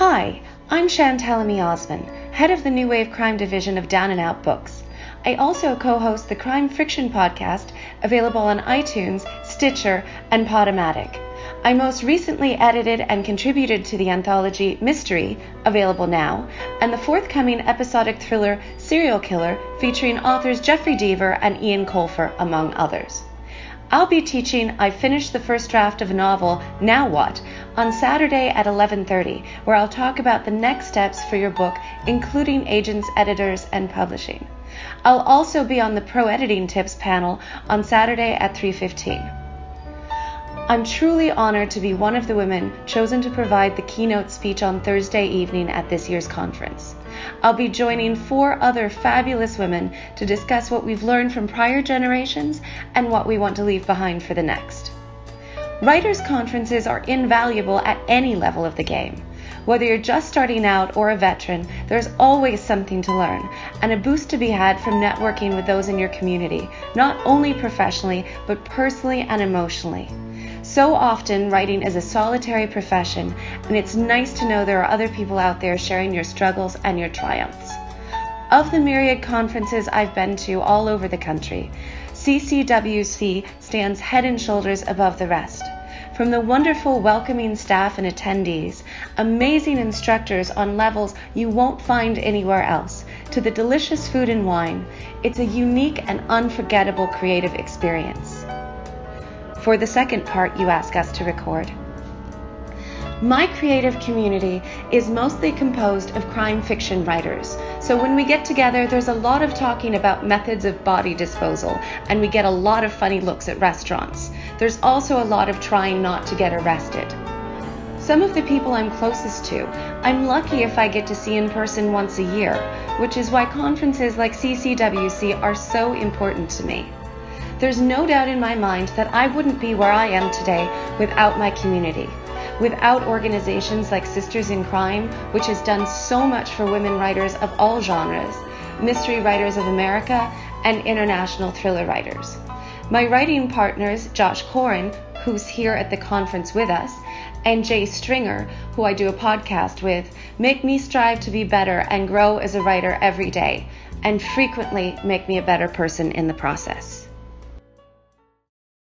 Hi, I'm Chantelle Aimee Osman, head of the New Wave Crime Division of Down and Out Books. I also co host the Crime Friction podcast, available on iTunes, Stitcher, and Podomatic. I most recently edited and contributed to the anthology Mystery, available now, and the forthcoming episodic thriller Serial Killer, featuring authors Jeffery Deaver and Eoin Colfer, among others. I'll be teaching I finished the first draft of a novel, Now What, on Saturday at 11:30, where I'll talk about the next steps for your book, including agents, editors, and publishing. I'll also be on the Pro Editing Tips panel on Saturday at 3:15. I'm truly honored to be one of the women chosen to provide the keynote speech on Thursday evening at this year's conference. I'll be joining four other fabulous women to discuss what we've learned from prior generations and what we want to leave behind for the next. Writers' conferences are invaluable at any level of the game. Whether you're just starting out or a veteran, there's always something to learn and a boost to be had from networking with those in your community, not only professionally, but personally and emotionally. So often, writing is a solitary profession, and it's nice to know there are other people out there sharing your struggles and your triumphs. Of the myriad conferences I've been to all over the country, CCWC stands head and shoulders above the rest. From the wonderful welcoming staff and attendees, amazing instructors on levels you won't find anywhere else, to the delicious food and wine, it's a unique and unforgettable creative experience. For the second part, you ask us to record. My creative community is mostly composed of crime fiction writers. So when we get together, there's a lot of talking about methods of body disposal, and we get a lot of funny looks at restaurants. There's also a lot of trying not to get arrested. Some of the people I'm closest to, I'm lucky if I get to see in person once a year, which is why conferences like CCWC are so important to me. There's no doubt in my mind that I wouldn't be where I am today without my community, without organizations like Sisters in Crime, which has done so much for women writers of all genres, Mystery Writers of America, and international thriller writers. My writing partners, Josh Corin, who's here at the conference with us, and Jay Stringer, who I do a podcast with, make me strive to be better and grow as a writer every day, and frequently make me a better person in the process.